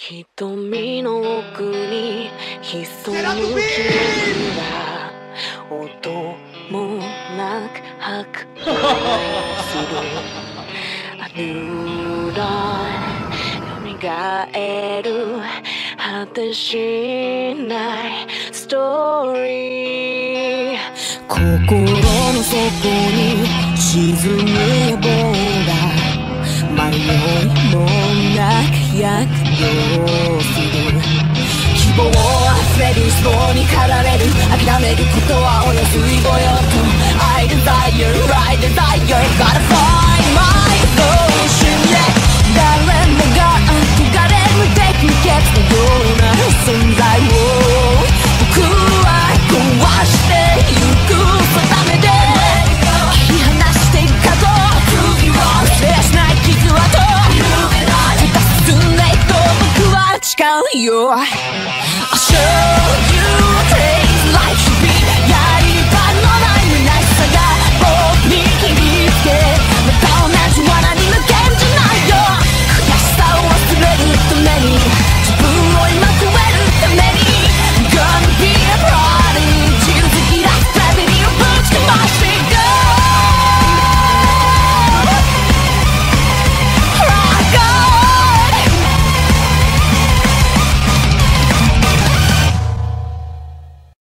瞳の奥に潜む気が音もなく拍手する。ある。ら蘇る。果てしないストーリー。心の底に沈むなく躍動する。希望あふれる希望に駆られる。諦めることはおよ水ぼよと。I desire, I desire tell you.